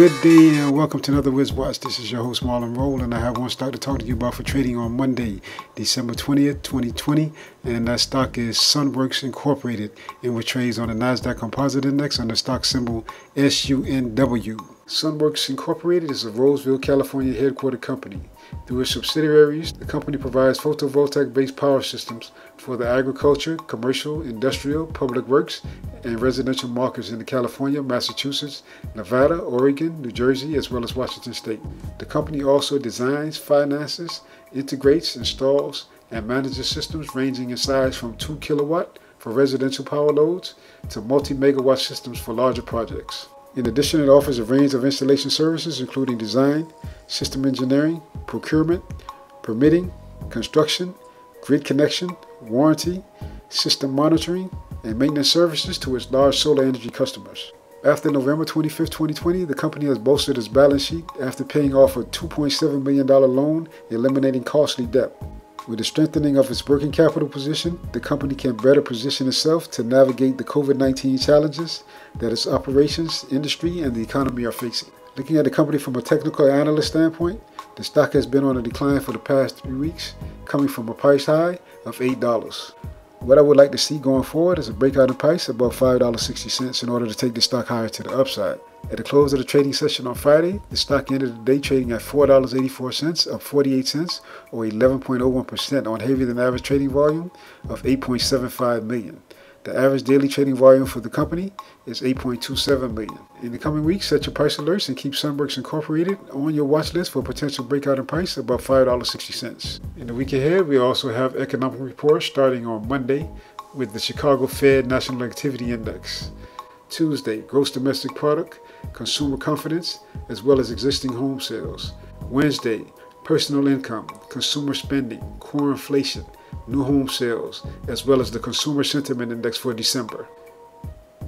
Good day and welcome to another WizzWatch. This is your host Marlin Rolle, and I have one stock to talk to you about for trading on Monday, December 20th, 2020. And that stock is Sunworks Incorporated, and which trades on the NASDAQ Composite Index under stock symbol SUNW. Sunworks Incorporated is a Roseville, California headquartered company. Through its subsidiaries, the company provides photovoltaic-based power systems for the agriculture, commercial, industrial, public works, and residential markets in California, Massachusetts, Nevada, Oregon, New Jersey, as well as Washington State. The company also designs, finances, integrates, installs, and manages systems ranging in size from 2 kilowatt for residential power loads to multi-megawatt systems for larger projects. In addition, it offers a range of installation services including design, system engineering, procurement, permitting, construction, grid connection, warranty, system monitoring, and maintenance services to its large solar energy customers. After November 25, 2020, the company has bolstered its balance sheet after paying off a $2.7 million loan, eliminating costly debt. With the strengthening of its working capital position, the company can better position itself to navigate the COVID 19 challenges that its operations, industry, and the economy are facing. Looking at the company from a technical analyst standpoint, the stock has been on a decline for the past three weeks, coming from a price high of $8. What I would like to see going forward is a breakout in price above $5.60 in order to take the stock higher to the upside. At the close of the trading session on Friday, the stock ended the day trading at $4.84, up 48 cents, or 11.01% on heavier than average trading volume of 8.75 million. The average daily trading volume for the company is 8.27 million. In the coming weeks, set your price alerts and keep Sunworks Incorporated on your watch list for potential breakout in price above $5.60. In the week ahead, we also have economic reports starting on Monday with the Chicago Fed National Activity Index. Tuesday, gross domestic product, consumer confidence, as well as existing home sales. Wednesday, personal income, consumer spending, core inflation, new home sales, as well as the Consumer Sentiment Index for December.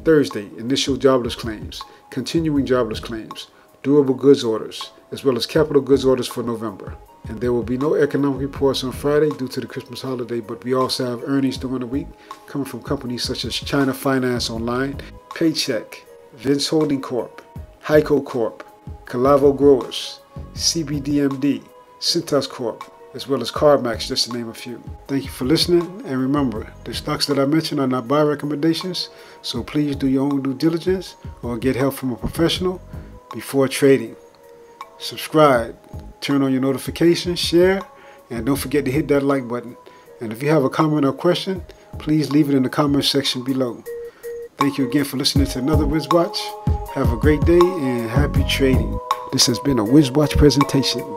Thursday, initial jobless claims, continuing jobless claims, durable goods orders, as well as capital goods orders for November. And there will be no economic reports on Friday due to the Christmas holiday, but we also have earnings during the week coming from companies such as China Finance Online, Paychex, Vince Holding Corp, HEICO Corp, Calavo Growers, CBDMD, Cintas Corp, as well as CarMax, just to name a few. Thank you for listening, and remember, the stocks that I mentioned are not buy recommendations, so please do your own due diligence or get help from a professional before trading. Subscribe, turn on your notifications, share, and don't forget to hit that like button. And if you have a comment or question, please leave it in the comment section below. Thank you again for listening to another WizzWatch. Have a great day and happy trading. This has been a WizzWatch presentation.